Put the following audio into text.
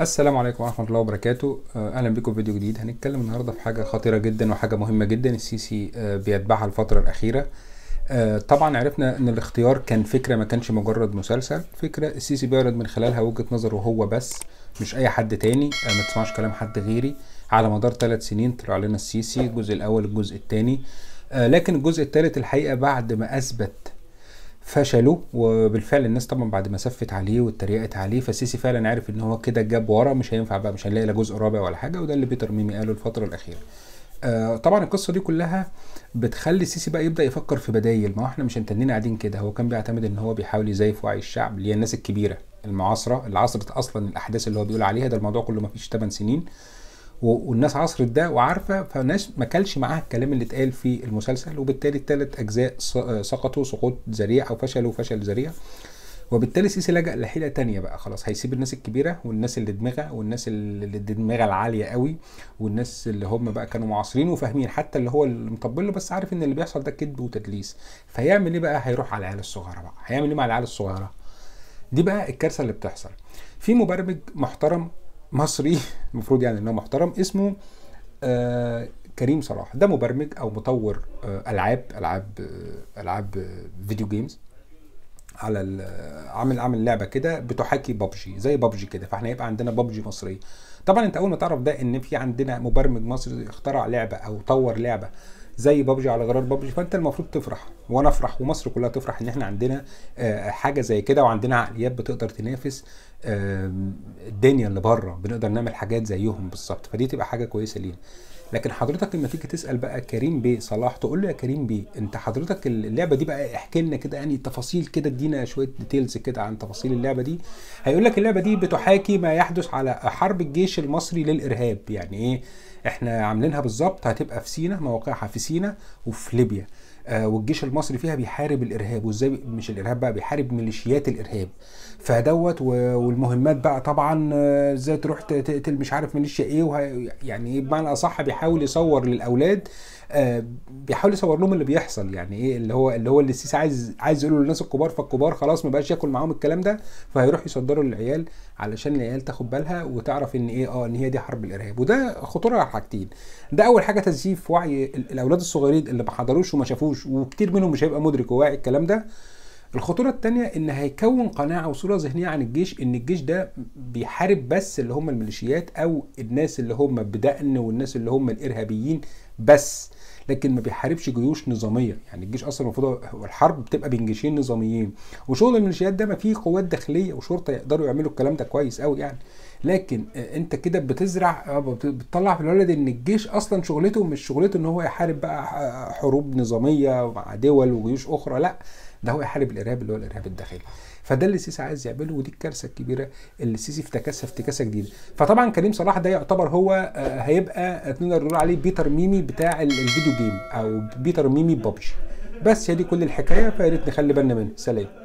السلام عليكم ورحمة الله وبركاته. آه، أهلا بكم في فيديو جديد. هنتكلم النهاردة في حاجة خطيرة جدا وحاجة مهمة جدا السيسي آه، بيتبعها الفترة الأخيرة. آه، طبعا عرفنا إن الاختيار كان فكرة ما كانش مجرد مسلسل. فكرة السيسي بيعرض من خلالها وجهة نظره هو بس مش أي حد تاني. ما تسمعش كلام حد غيري. على مدار ثلاث سنين طلع لنا السيسي الجزء الأول الجزء الثاني لكن الجزء الثالث الحقيقة بعد ما أثبت فشلوا وبالفعل الناس طبعا بعد ما سفت عليه واتريقت عليه فالسيسي فعلا عارف إن هو كده جاب ورا مش هينفع بقى مش هنلاقي لا جزء رابع ولا حاجة وده اللي بيتر ميمي قاله الفترة الأخيرة. آه طبعا القصة دي كلها بتخلي السيسي بقى يبدأ يفكر في بدايل. ما إحنا مش انتنين قاعدين كده هو كان بيعتمد إن هو بيحاول يزيف وعي الشعب اللي هي الناس الكبيرة المعاصرة اللي عصرت أصلا الأحداث اللي هو بيقول عليها ده الموضوع كله ما فيش 8 سنين. والناس عصرت ده وعارفة فالناس ما كلش معاها الكلام اللي اتقال في المسلسل وبالتالي الثلاث أجزاء س- سقطوا سقوط ذريع أو فشلوا فشل ذريع. وبالتالي سيسي لجأ لحيلة تانية بقى خلاص هيسيب الناس الكبيرة والناس اللي دماغها والناس اللي دماغها العالية قوي والناس اللي هم بقى كانوا معاصرين وفاهمين حتى اللي هو اللي مطبل له بس عارف إن اللي بيحصل ده كذب وتدليس. فيعمل إيه بقى؟ هيروح على العيال الصغيرة بقى هيعمل إيه مع العيال الصغيرة؟ دي بقى الكارثة اللي بتحصل. في مبرمج محترم مصري المفروض يعني انه محترم اسمه آه كريم صلاح. ده مبرمج أو مطور آه ألعاب ألعاب آه ألعاب فيديو جيمز على عامل عامل لعبة كده بتحاكي بابجي زي بابجي كده. فإحنا هيبقى عندنا بابجي مصرية. طبعا أنت أول ما تعرف ده إن في عندنا مبرمج مصري اخترع لعبة أو طور لعبة. زي بابجي على غرار بابجي فأنت المفروض تفرح. وأنا أفرح ومصر كلها تفرح إن إحنا عندنا آه، حاجة زي كده وعندنا عقليات بتقدر تنافس الدنيا اللي بره. بنقدر نعمل حاجات زيهم بالظبط. فدي تبقى حاجة كويسة لينا. لكن حضرتك لما تيجي تسأل بقى كريم بيه صلاح تقول له يا كريم بيه انت حضرتك اللعبة دي بقى احكي لنا كده يعني تفاصيل كده ادينا شوية ديتيلز كده عن تفاصيل اللعبة دي. هيقول لك اللعبة دي بتحاكي ما يحدث على حرب الجيش المصري للإرهاب. يعني إيه؟ إحنا عاملينها بالظبط هتبقى في سينا مواقعها في سينا وفي ليبيا. والجيش المصري فيها بيحارب الإرهاب وإزاي مش الإرهاب بقى بيحارب ميليشيات الإرهاب فدوت والمهمات بقى طبعا آه، إزاي تروح تقتل مش عارف ميليشيا إيه. يعني إيه بمعنى أصح بيحاول يصور للأولاد آه، بيحاول يصور لهم اللي بيحصل. يعني إيه؟ اللي هو اللي هو اللي السيسي عايز عايز يقوله للناس الكبار فالكبار خلاص ما بقاش ياكل معاهم الكلام ده فهيروح يصدروا للعيال علشان العيال تاخد بالها وتعرف إن إيه آه إن هي دي حرب الإرهاب. وده خطورة على حاجتين. ده أول حاجة تزييف وعي ال- الأولاد الصغيرين اللي ما حضروش وما شافوش وكتير منهم مش هيبقى مدرك وواعي الكلام ده. الخطورة الثانية إن هيكون قناعة وصورة ذهنية عن الجيش إن الجيش ده بيحارب بس اللي هم الميليشيات أو الناس اللي هم بدقن والناس اللي هم الإرهابيين بس. لكن ما بيحاربش جيوش نظامية. يعني الجيش أصلا المفروض الحرب بتبقى بين جيشين نظاميين. وشغل الميليشيات ده ما فيه قوات داخلية وشرطة يقدروا يعملوا الكلام ده كويس قوي يعني. لكن آه، أنت كده بتزرع آه، بت- بتطلع في الولد إن الجيش أصلا شغلته مش شغلته إن هو يحارب بقى ح- حروب نظامية مع دول وجيوش أخرى. لأ ده هو يحارب الإرهاب اللي هو الإرهاب الداخلي. فده اللي السيسي عايز يعمله ودي الكارثة الكبيرة اللي السيسي افتكاسها افتكاسة جديدة. فطبعا كريم صلاح ده يعتبر هو آه، هيبقى نقدر نقول عليه بيتر ميمي بتاع ال- ال video game أو بيتر ميمي ببجي بس هي دي كل الحكاية فيا ريت نخلي بالنا منها سلام.